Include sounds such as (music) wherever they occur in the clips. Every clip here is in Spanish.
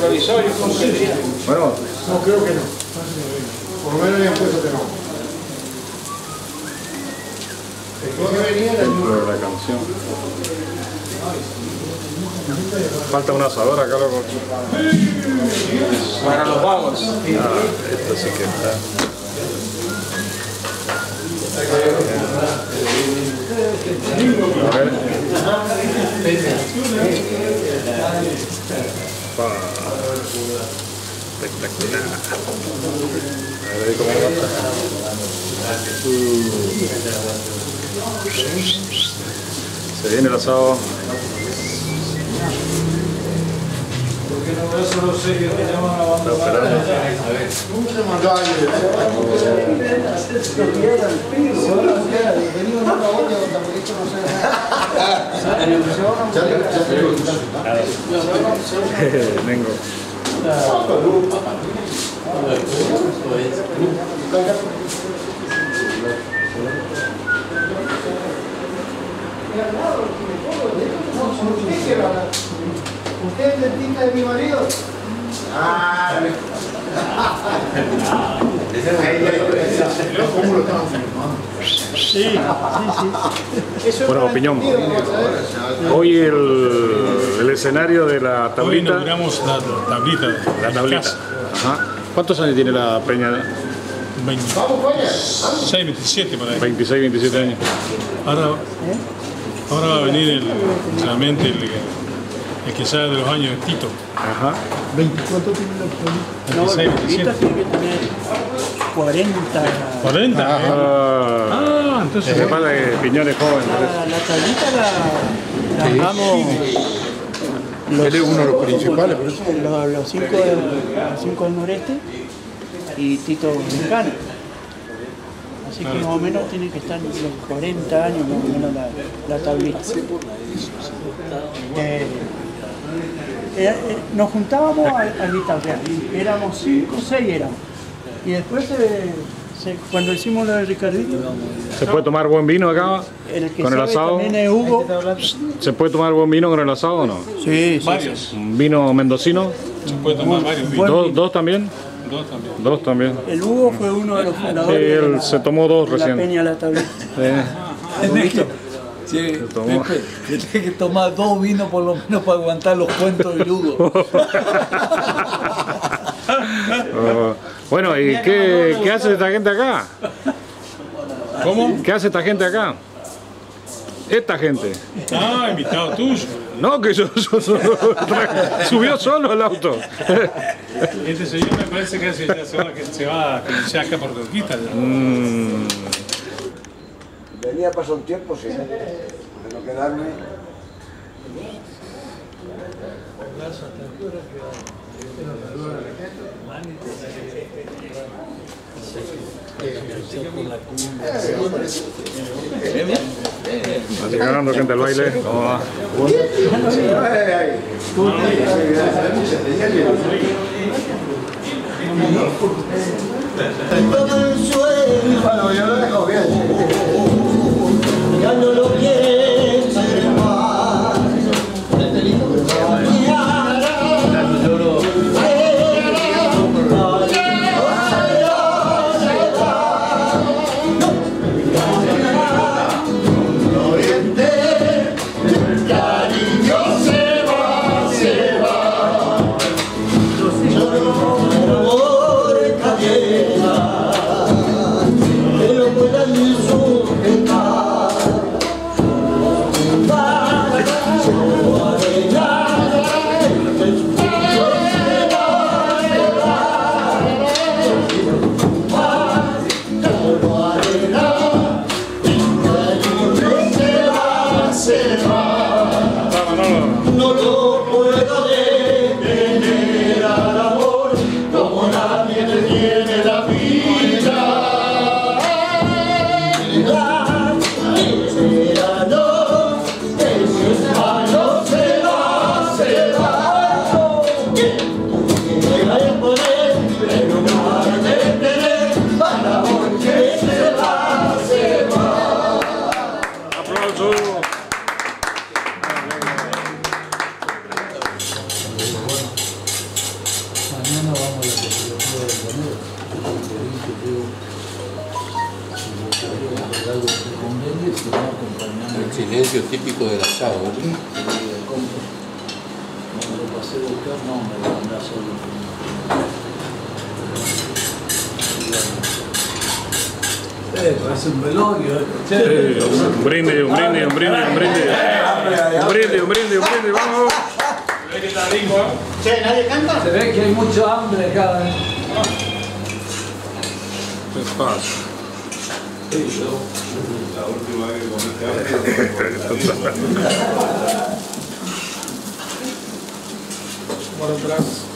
provisorio, ¿cómo sería? Bueno, No, creo que no. Por lo menos ya han puesto que no. Después que venía la canción. Falta un asador acá, loco. Para los vagos. Ah, esto sí que está. A ver. Espectacular. A ver cómo levanta. Se viene el asado. Porque no solo serios que llaman a la Vengo. ¿Usted es dentista de mi marido? Ah, ¿Cómo lo estaban filmando? Sí, sí, sí. Bueno, para opinión. Hoy el, el escenario de la Hoy tablita. inauguramos la tablita. La tablita. Ajá. ¿Cuántos años tiene la peña? 26, 27 por ahí. 26, 27 años. Ahora, ahora va a venir el, realmente el, el que sabe de los años de Tito. Ajá. 24 tiene la 26, Ahorita 27. Tiene que tener 40. 40. ¿eh? Ah, Ah, entonces. se pasa que Piñón es joven. La, la tablita la, la Él es uno de los principales, por eso. los, los cinco, del- los cinco del noreste y Tito Mexicano. Así que más o menos tiene que estar los 40 años más o menos la, la tablita. Eh, era- eh, nos juntábamos a, a guitarrear, éramos cinco, seis éramos. Y después se- se- cuando hicimos lo de Ricardito, ¿Se puede tomar buen vino acá? el que ¿Con el asado? es Hugo. ¿Se puede tomar buen vino con el asado o no? Sí, sí, Varios. ¿Un vino mendocino? Se puede tomar varios vinos. ¿Dos, vino. dos también? Dos también. Dos también. El Hugo fue uno de los Sí, fundadores de él la, se tomó dos de la recién. Peña La Tablita. Sí. Sí. Pepe, que tiene que tomar dos vinos por lo menos para aguantar los cuentos de Lugo. (laughs) Oh, Bueno, ¿y qué, qué hace esta gente acá? ¿Cómo? ¿Qué hace esta gente acá? Esta gente. Ah, invitado tuyo. No, que yo, yo- yo- subió solo el auto. Este señor me parece que hace- ya se va, que se va a conocer acá por Conquista. Mm, Venía pasar un tiempo, sí. De no quedarme. Así ganando gente al baile. ¿Cómo va? Todo el sueño. Bueno, yo lo dejo bien. Ya no lo quiere No, no, no. Silencio típico del asado. de compra. Cuando lo pasé a buscar, no, me lo mandé solo. Eh, parece un velorio, eh. Un brindis, un brindis, un brindis, un brindis. Un brindis, un brindis, un brindis, vamos. Che, ¿nadie canta? Se ve que hay mucho hambre acá. ¿eh? ¿Qué pasa? feijão. A hora que vai comer Bora, um abraço.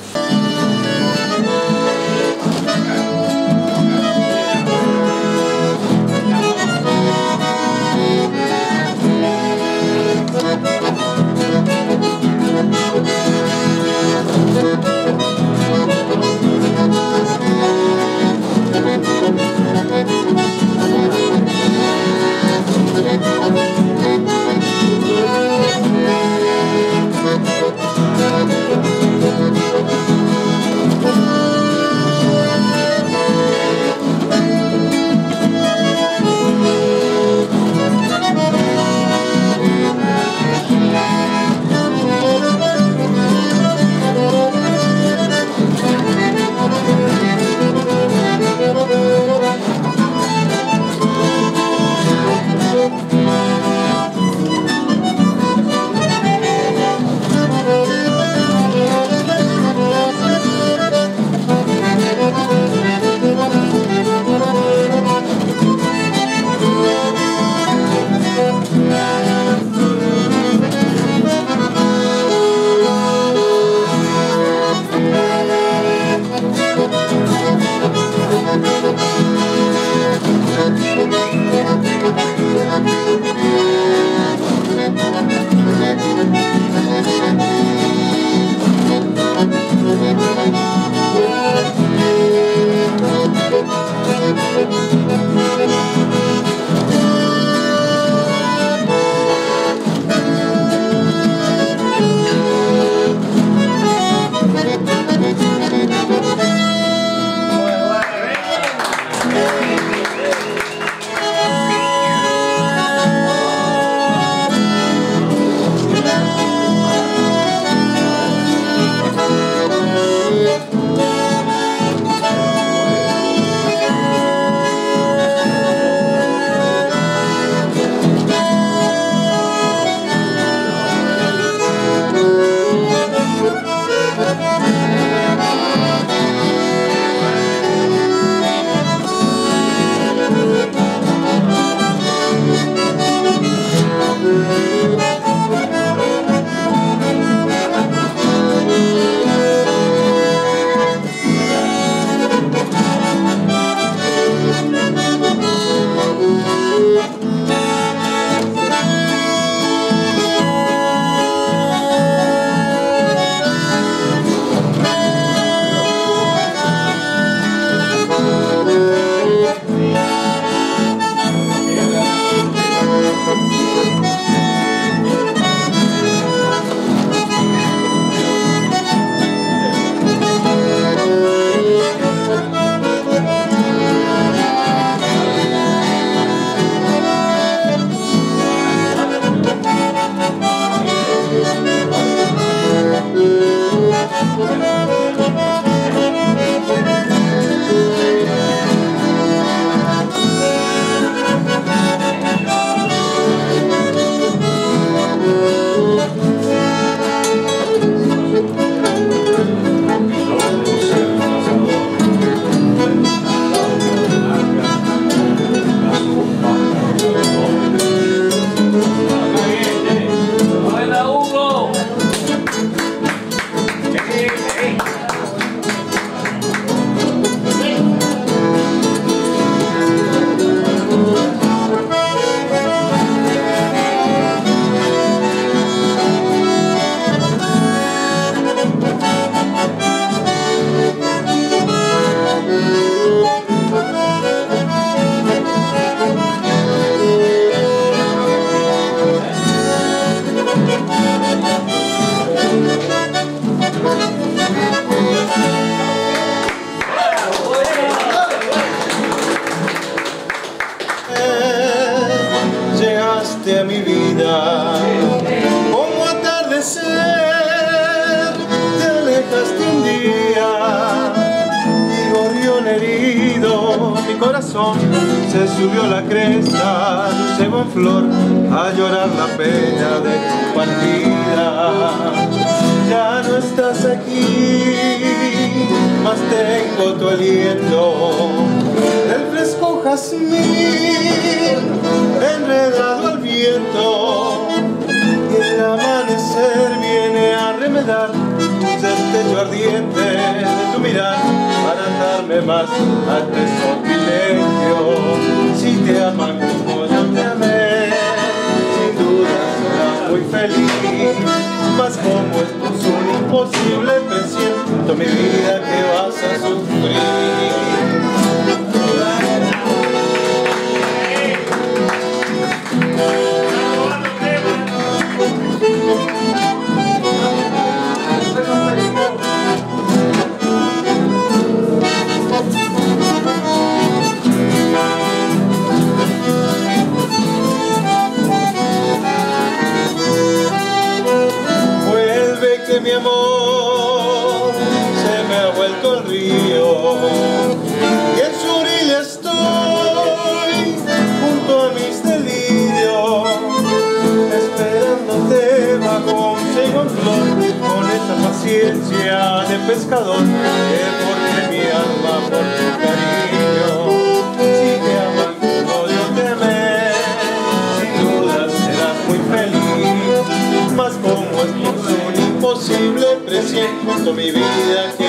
Corazón se subió la cresta, llevo en flor a llorar la pena de tu partida. Ya no estás aquí, mas tengo tu aliento, el fresco jazmín enredado al viento y el amanecer viene a remedar destello ardiente de tu mirar para darme más a Si te aman como yo te amé, sin duda serás muy feliz. Mas como es un imposible, presiento mi vida que vas a sufrir. Mi vida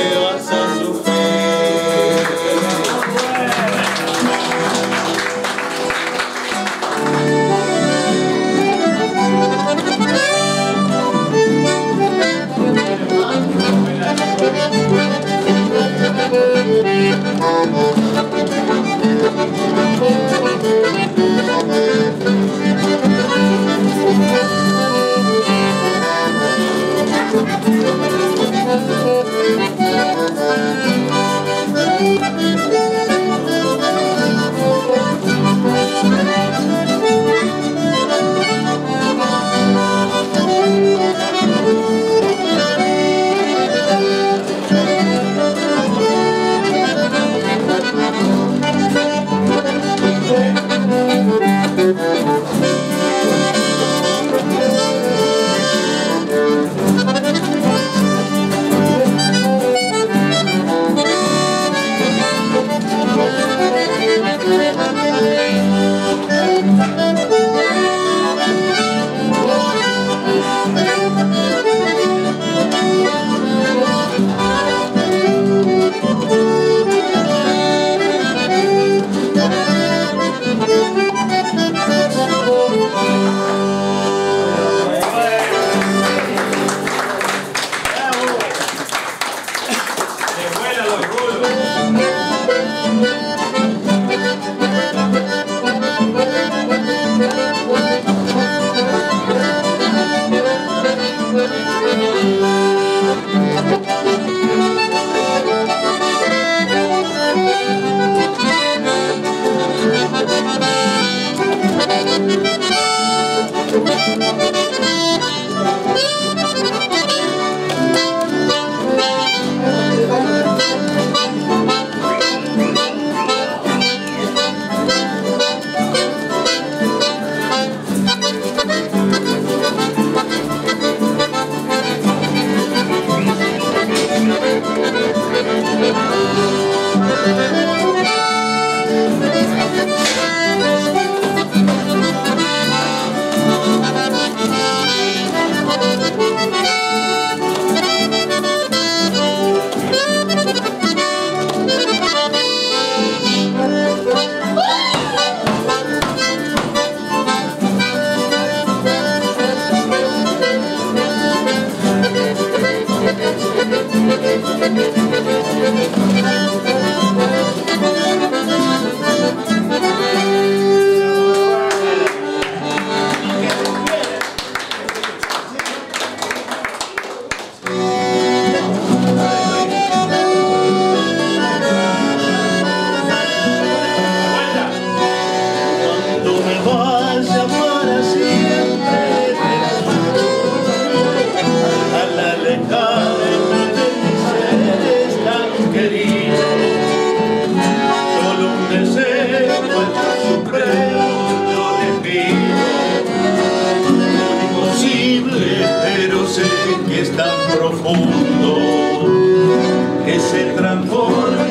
mundo que se transforma.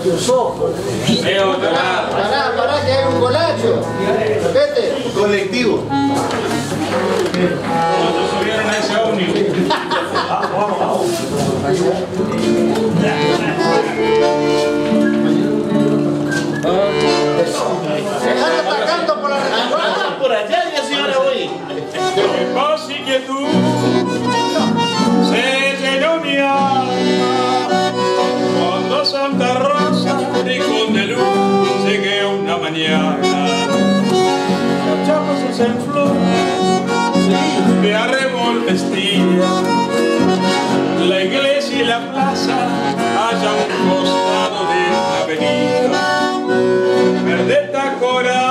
que eu sou? Meu Deus! mañana. Los chapos en flores, de arrebol vestida. La iglesia y la plaza, allá un costado de la avenida. Verdeta coral.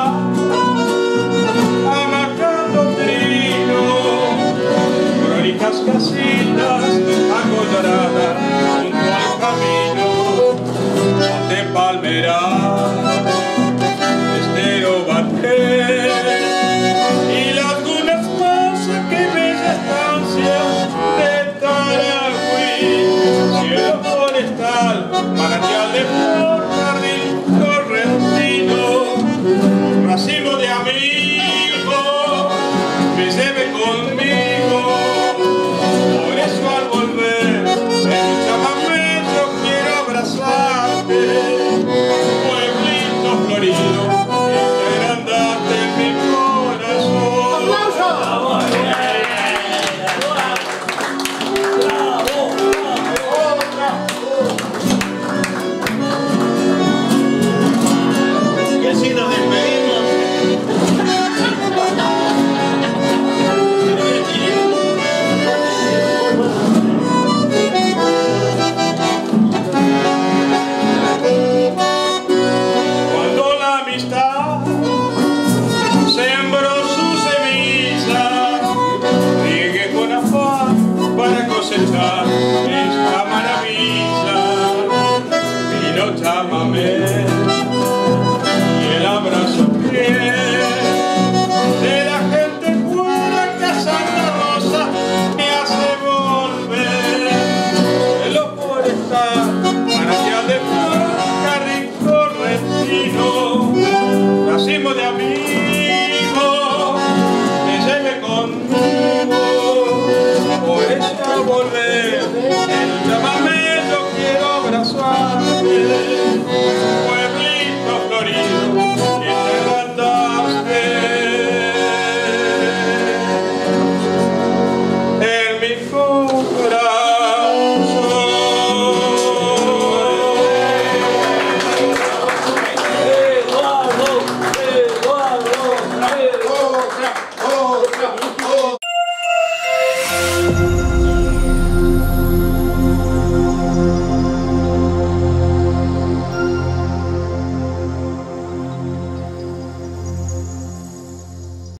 casitas acollonadas junto al camino de palmeras.